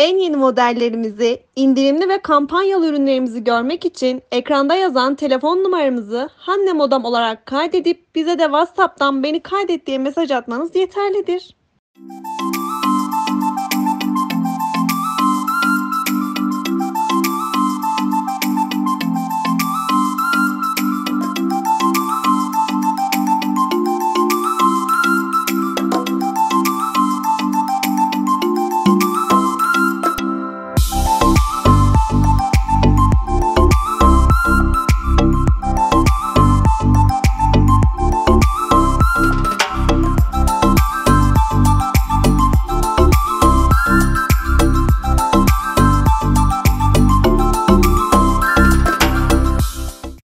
En yeni modellerimizi, indirimli ve kampanyalı ürünlerimizi görmek için ekranda yazan telefon numaramızı Hanne Modam olarak kaydedip bize de WhatsApp'tan beni kaydet diye mesaj atmanız yeterlidir.